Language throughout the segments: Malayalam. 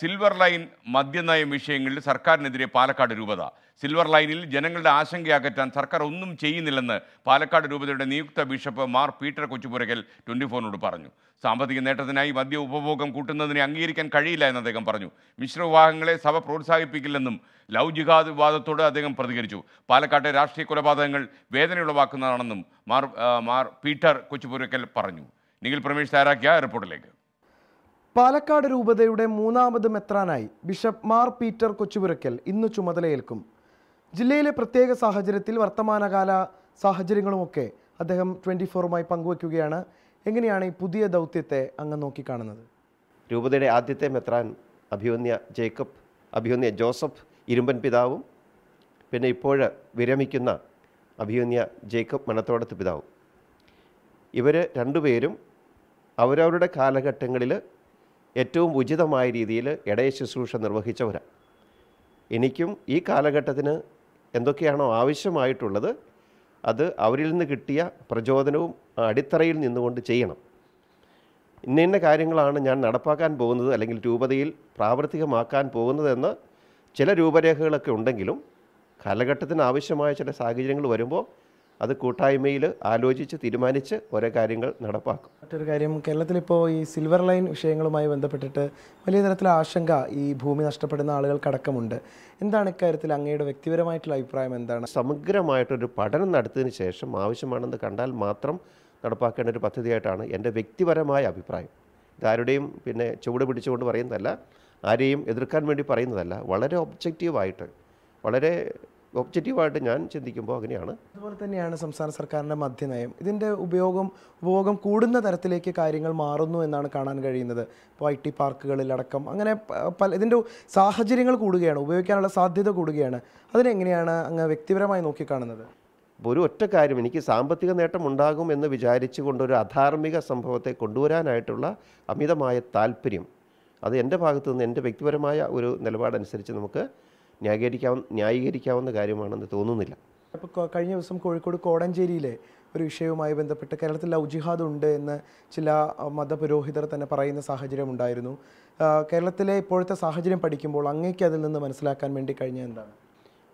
സിൽവർ ലൈൻ മദ്യനയം വിഷയങ്ങളിൽ സർക്കാരിനെതിരെ പാലക്കാട് രൂപത. സിൽവർ ലൈനിൽ ജനങ്ങളുടെ ആശങ്ക അകറ്റാൻ സർക്കാർ ഒന്നും ചെയ്യുന്നില്ലെന്ന് പാലക്കാട് രൂപതയുടെ നിയുക്ത bishop Mar Peter Kochupurakkal twenty ഫോറിനോട് പറഞ്ഞു. സാമ്പത്തിക നേട്ടത്തിനായി മദ്യ ഉപഭോഗം കൂട്ടുന്നതിനെ അംഗീകരിക്കാൻ കഴിയില്ല എന്ന് അദ്ദേഹം പറഞ്ഞു. മിശ്ര മിശ്രവിവാഹങ്ങളെ സഭ പ്രോത്സാഹിപ്പിക്കില്ലെന്നും ലവ് ജിഹാദ് വിവാദത്തോട് അദ്ദേഹം പ്രതികരിച്ചു. പാലക്കാട്ടെ രാഷ്ട്രീയ കൊലപാതകങ്ങൾ വേദനയുളവാക്കുന്നതാണെന്നും മാർ മാർ പീറ്റർ കൊച്ചുപുരക്കൽ പറഞ്ഞു. നിഖിൽ പ്രമേഷ് തയ്യാറാക്കിയ റിപ്പോർട്ടിലേക്ക്. പാലക്കാട് രൂപതയുടെ മൂന്നാമത് മെത്രാനായി ബിഷപ്പ് മാർ പീറ്റർ കൊച്ചുപുരക്കൽ ഇന്ന് ചുമതലയേൽക്കും. ജില്ലയിലെ പ്രത്യേക സാഹചര്യത്തിൽ വർത്തമാനകാല സാഹചര്യങ്ങളുമൊക്കെ അദ്ദേഹം ട്വന്റി ഫോറുമായി പങ്കുവയ്ക്കുകയാണ്. എങ്ങനെയാണ് ഈ പുതിയ ദൗത്യത്തെ അങ്ങ് നോക്കിക്കാണുന്നത്? രൂപതയുടെ ആദ്യത്തെ മെത്രാൻ അഭിവന്യ ജേക്കബ് അഭിവന്യ ജോസഫ് ഇരുമ്പൻ പിതാവും പിന്നെ ഇപ്പോൾ വിരമിക്കുന്ന അഭിവന്യ ജേക്കബ് മണത്തോടത്ത് പിതാവും. ഇവർ രണ്ടുപേരും അവരവരുടെ കാലഘട്ടങ്ങളിൽ ഏറ്റവും ഉചിതമായ രീതിയിൽ ഇടയ ശുശ്രൂഷ നിർവഹിച്ചവരാണ്. എനിക്കും ഈ കാലഘട്ടത്തിന് എന്തൊക്കെയാണോ ആവശ്യമായിട്ടുള്ളത് അത് അവരിൽ നിന്ന് കിട്ടിയ പ്രചോദനവും അടിത്തറയിൽ നിന്നുകൊണ്ട് ചെയ്യണം. ഇന്ന ഇന്ന കാര്യങ്ങളാണ് ഞാൻ നടപ്പാക്കാൻ പോകുന്നത് അല്ലെങ്കിൽ രൂപതയിൽ പ്രാവർത്തികമാക്കാൻ പോകുന്നതെന്ന് ചില രൂപരേഖകളൊക്കെ ഉണ്ടെങ്കിലും കാലഘട്ടത്തിന് ആവശ്യമായ ചില സാഹചര്യങ്ങൾ വരുമ്പോൾ അത് കൂട്ടായ്മയിൽ ആലോചിച്ച് തീരുമാനിച്ച് ഓരോ കാര്യങ്ങൾ നടപ്പാക്കും. മറ്റൊരു കാര്യം കേരളത്തിൽ കേരളത്തിലിപ്പോൾ ഈ സിൽവർ ലൈൻ വിഷയങ്ങളുമായി ബന്ധപ്പെട്ടിട്ട് വലിയ തരത്തിലുള്ള ആശങ്ക ഈ ഭൂമി നഷ്ടപ്പെടുന്ന ആളുകൾക്കടക്കമുണ്ട്. എന്താണ് ഇക്കാര്യത്തിൽ അങ്ങയുടെ വ്യക്തിപരമായിട്ടുള്ള അഭിപ്രായം? എന്താണ്? സമഗ്രമായിട്ടൊരു പഠനം നടത്തിയതിന് ശേഷം ആവശ്യമാണെന്ന് കണ്ടാൽ മാത്രം നടപ്പാക്കേണ്ട ഒരു പദ്ധതിയായിട്ടാണ് എന്റെ വ്യക്തിപരമായ അഭിപ്രായം. ഇതാരുടെയും പിന്നെ ചുവട് പിടിച്ചുകൊണ്ട് പറയുന്നതല്ല ആരെയും എതിർക്കാൻ വേണ്ടി പറയുന്നതല്ല. വളരെ ഒബ്ജക്റ്റീവായിട്ട് വളരെ ഒബ്ജക്റ്റീവായിട്ട് ഞാൻ ചിന്തിക്കുമ്പോൾ അങ്ങനെയാണ്. അതുപോലെ തന്നെയാണ് സംസ്ഥാന സർക്കാരിന്റെ മദ്യനയം. ഇതിന്റെ ഉപയോഗം ഉപയോഗം കൂടുന്ന തരത്തിലേക്ക് കാര്യങ്ങൾ മാറുന്നു എന്നാണ് കാണാൻ കഴിയുന്നത്. ഇപ്പോൾ ഐ ടി പാർക്കുകളിലടക്കം അങ്ങനെ പല ഇതിന്റെ സാഹചര്യങ്ങൾ കൂടുകയാണ് ഉപയോഗിക്കാനുള്ള സാധ്യത കൂടുകയാണ്. അതിനെങ്ങനെയാണ് അങ്ങ് വ്യക്തിപരമായി നോക്കിക്കാണുന്നത്? അപ്പോൾ ഒരു ഒറ്റ കാര്യം എനിക്ക് സാമ്പത്തിക നേട്ടം ഉണ്ടാകും എന്ന് വിചാരിച്ചുകൊണ്ട് ഒരു അധാർമിക സംഭവത്തെ കൊണ്ടുവരാനായിട്ടുള്ള അമിതമായ താല്പര്യം. അത് എന്റെ ഭാഗത്തു നിന്ന് എന്റെ വ്യക്തിപരമായ ഒരു നിലപാടനുസരിച്ച് നമുക്ക് ന്യായീകരിക്കാവുന്ന ന്യായീകരിക്കാവുന്ന കാര്യമാണെന്ന് തോന്നുന്നില്ല. അപ്പോൾ കഴിഞ്ഞ ദിവസം കോഴിക്കോട് കോടഞ്ചേരിയിലെ ഒരു വിഷയവുമായി ബന്ധപ്പെട്ട് കേരളത്തിൽ ലവ് ജിഹാദ് ഉണ്ട് എന്ന് ചില മതപുരോഹിതർ തന്നെ പറയുന്ന സാഹചര്യം ഉണ്ടായിരുന്നു. കേരളത്തിലെ ഇപ്പോഴത്തെ സാഹചര്യം പഠിക്കുമ്പോൾ അങ്ങേക്ക് അതിൽ നിന്ന് മനസ്സിലാക്കാൻ വേണ്ടി കഴിഞ്ഞ എന്താണ്?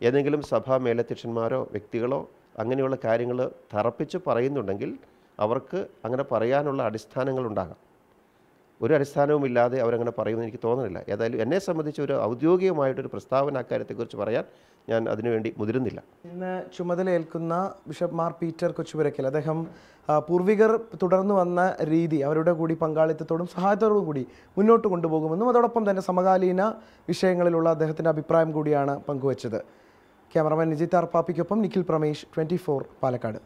ഏതെങ്കിലും സഭാ മേലധ്യക്ഷന്മാരോ വ്യക്തികളോ അങ്ങനെയുള്ള കാര്യങ്ങൾ തറപ്പിച്ച് പറയുന്നുണ്ടെങ്കിൽ അവർക്ക് അങ്ങനെ പറയാനുള്ള അടിസ്ഥാനങ്ങളുണ്ടാകാം ഒരു അടിസ്ഥാനവുമില്ലാതെ അവരങ്ങനെ പറയുമെന്ന് എനിക്ക് തോന്നുന്നില്ല ഏതായാലും എന്നെ സംബന്ധിച്ച് ഒരു ഔദ്യോഗികമായിട്ടൊരു പ്രസ്താവന അക്കാര്യത്തെക്കുറിച്ച് പറയാൻ ഞാൻ അതിനുവേണ്ടി മുതിരുന്നില്ല. ഇന്ന് ചുമതലയേൽക്കുന്ന ബിഷപ്പ് മാർ പീറ്റർ കൊച്ചുപുരക്കൽ അദ്ദേഹം പൂർവികർ തുടർന്നു വന്ന രീതി അവരുടെ കൂടി പങ്കാളിത്തത്തോടും സഹായത്തോടും കൂടി മുന്നോട്ട് കൊണ്ടുപോകുമെന്നും അതോടൊപ്പം തന്നെ സമകാലീന വിഷയങ്ങളിലുള്ള അദ്ദേഹത്തിന്റെ അഭിപ്രായം കൂടിയാണ് പങ്കുവച്ചത്. ക്യാമറമാൻ നിജിത് ആർപ്പാപ്പിക്കൊപ്പം നിഖിൽ പ്രമേഷ് ട്വന്റി പാലക്കാട്.